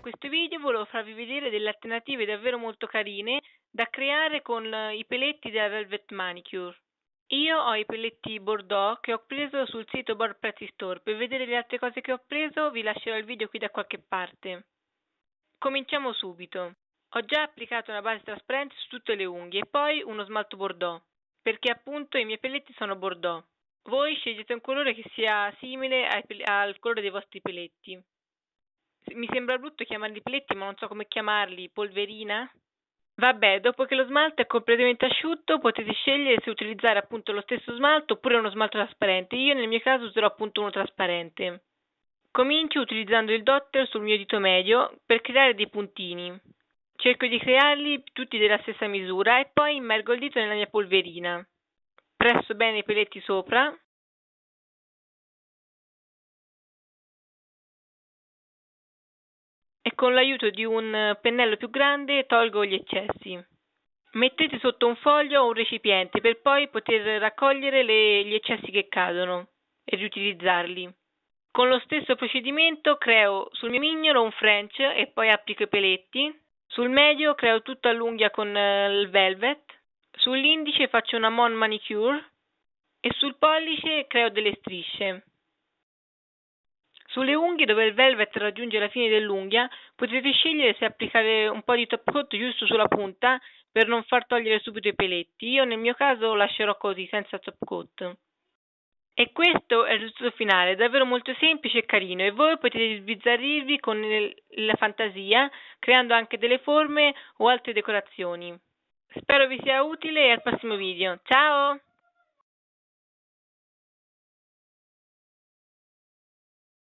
questo video volevo farvi vedere delle alternative davvero molto carine da creare con i peletti della Velvet Manicure. Io ho i pelletti Bordeaux che ho preso sul sito Board Pretty Store. Per vedere le altre cose che ho preso vi lascerò il video qui da qualche parte. Cominciamo subito. Ho già applicato una base trasparente su tutte le unghie e poi uno smalto Bordeaux, perché appunto i miei pelletti sono Bordeaux. Voi scegliete un colore che sia simile al colore dei vostri peletti mi sembra brutto chiamarli peletti, ma non so come chiamarli, polverina? Vabbè, dopo che lo smalto è completamente asciutto, potete scegliere se utilizzare appunto lo stesso smalto oppure uno smalto trasparente. Io nel mio caso userò appunto uno trasparente. Comincio utilizzando il dotter sul mio dito medio per creare dei puntini. Cerco di crearli tutti della stessa misura e poi immergo il dito nella mia polverina. Presso bene i peletti sopra con l'aiuto di un pennello più grande tolgo gli eccessi. Mettete sotto un foglio o un recipiente per poi poter raccogliere le, gli eccessi che cadono e riutilizzarli. Con lo stesso procedimento creo sul mio mignolo un French e poi applico i peletti. Sul medio creo tutta l'unghia con eh, il velvet. Sull'indice faccio una Mon Manicure e sul pollice creo delle strisce. Sulle unghie dove il velvet raggiunge la fine dell'unghia potete scegliere se applicare un po' di top coat giusto sulla punta per non far togliere subito i peletti. Io nel mio caso lascerò così senza top coat. E questo è il risultato finale, davvero molto semplice e carino e voi potete sbizzarrirvi con la fantasia creando anche delle forme o altre decorazioni. Spero vi sia utile e al prossimo video. Ciao!